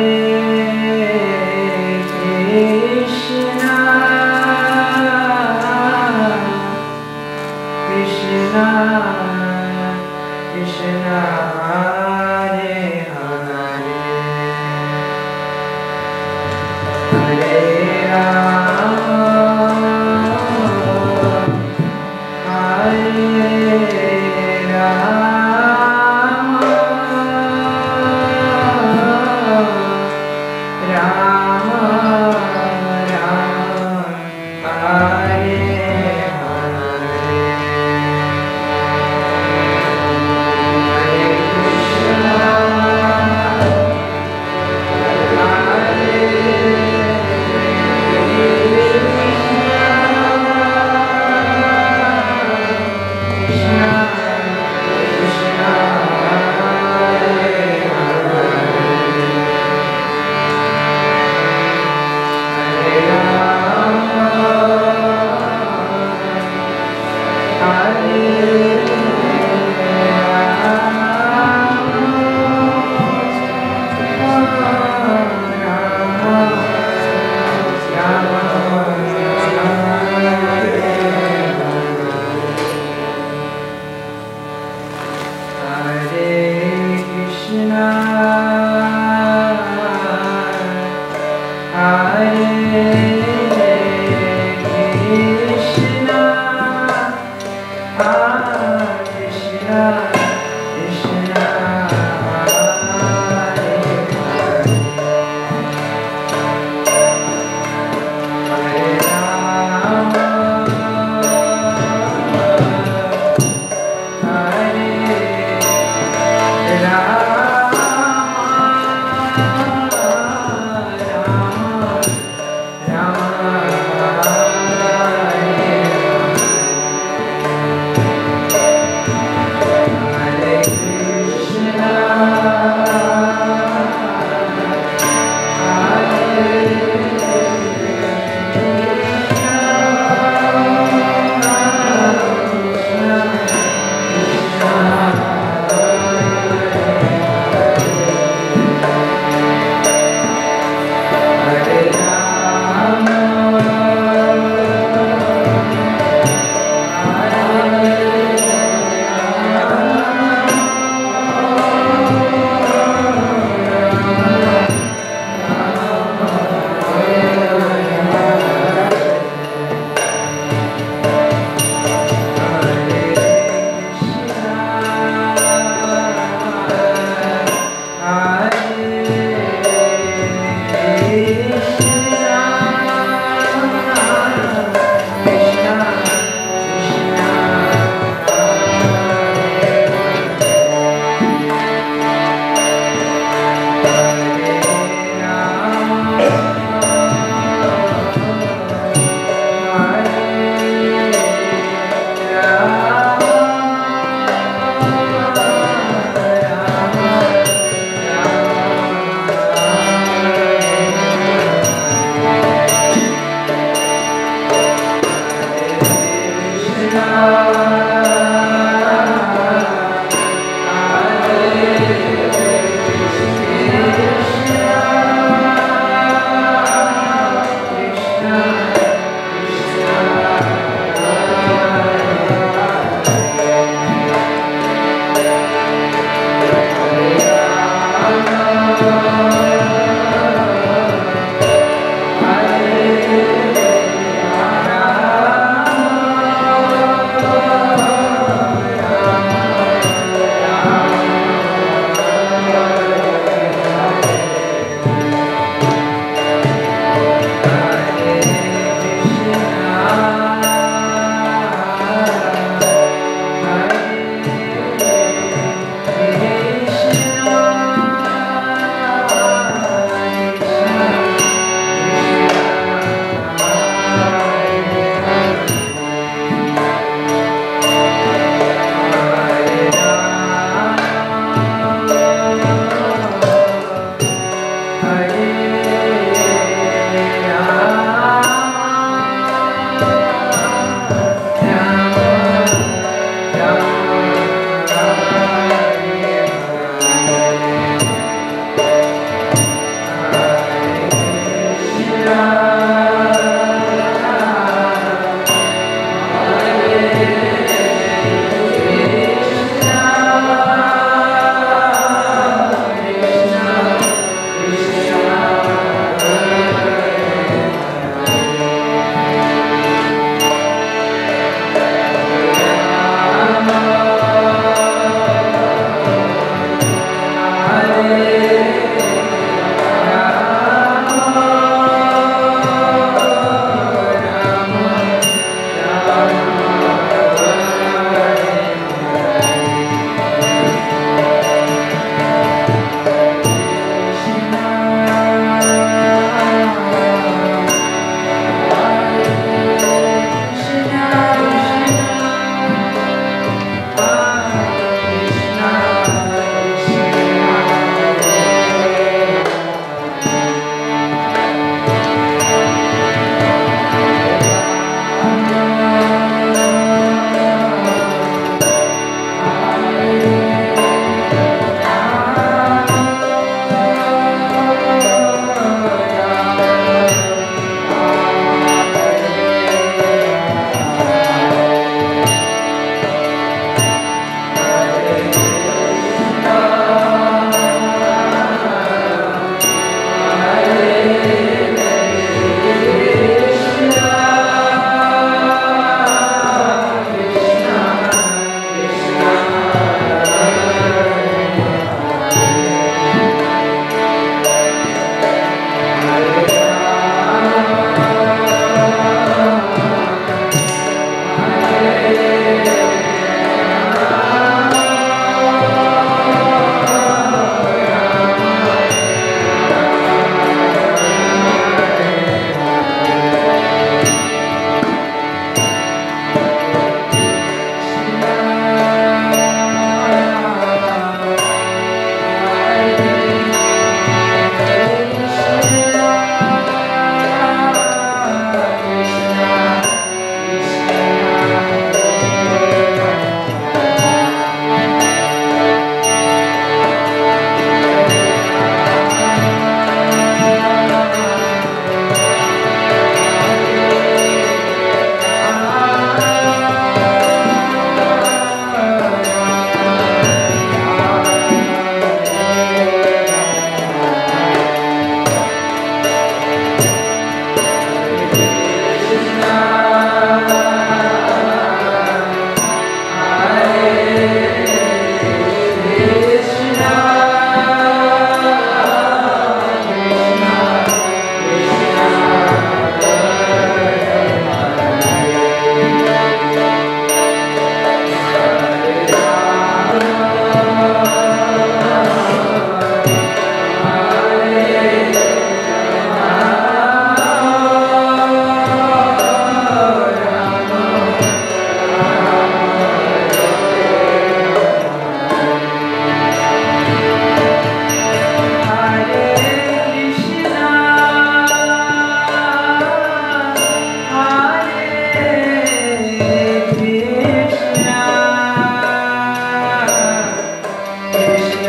हरे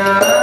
Krishna